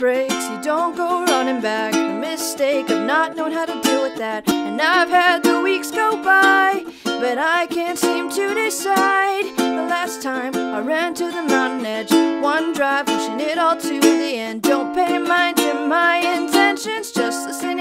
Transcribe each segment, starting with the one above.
breaks, you don't go running back. The mistake of not knowing how to deal with that. And I've had the weeks go by, but I can't seem to decide. The last time I ran to the mountain edge, one drive, pushing it all to the end. Don't pay mind to my intentions, just listen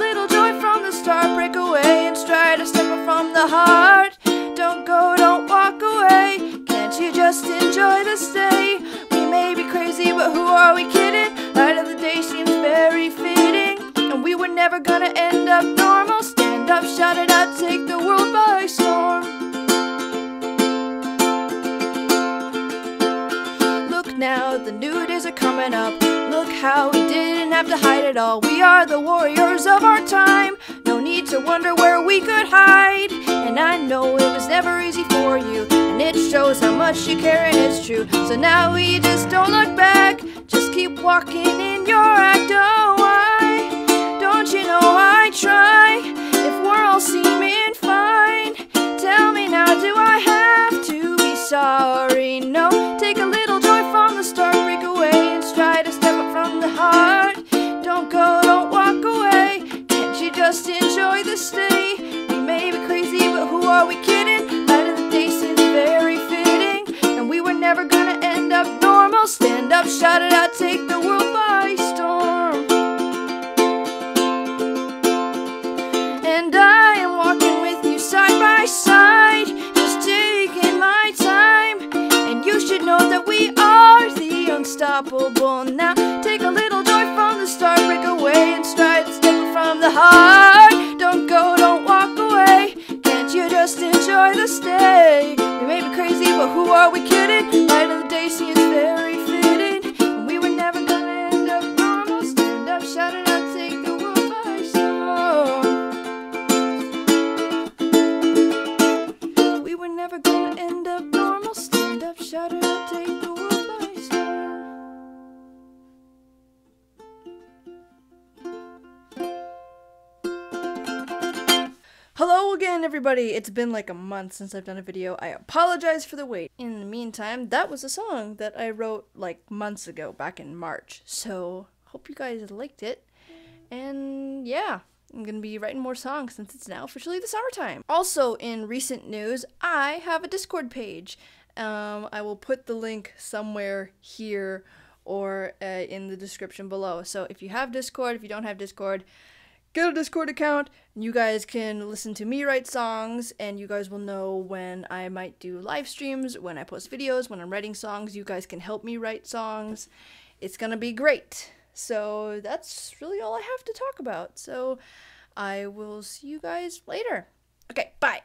little joy from the start, break away and stride a step from the heart. Don't go, don't walk away. Can't you just enjoy the stay? We may be crazy, but who are we kidding? Light of the day seems very fitting, and we were never gonna end up normal. Stand up, shout it out, take the world by storm. The new days are coming up. Look how we didn't have to hide it all. We are the warriors of our time. No need to wonder where we could hide. And I know it was never easy for you. And it shows how much you care, and it's true. So now we just don't look back. Just keep walking in your act. Oh, why? Don't you know I try? If we're all seeming fine, tell me now, do I have to be sorry? Stand up, shout it out, take the world by storm. And I am walking with you side by side, just taking my time. And you should know that we are the unstoppable. Now take a little joy from the start, break away and stride, step from the heart. Don't go, don't walk away. Can't you just enjoy the stay? We may be crazy, but who are we kidding? Light of the day seems very Hello again, everybody. It's been like a month since I've done a video. I apologize for the wait. In the meantime, that was a song that I wrote like months ago, back in March. So, hope you guys liked it. And yeah, I'm gonna be writing more songs since it's now officially the summertime. Also, in recent news, I have a Discord page. Um, I will put the link somewhere here or uh, in the description below. So if you have Discord, if you don't have Discord, get a Discord account. And you guys can listen to me write songs, and you guys will know when I might do live streams, when I post videos, when I'm writing songs. You guys can help me write songs. It's gonna be great. So that's really all I have to talk about. So I will see you guys later. Okay, bye.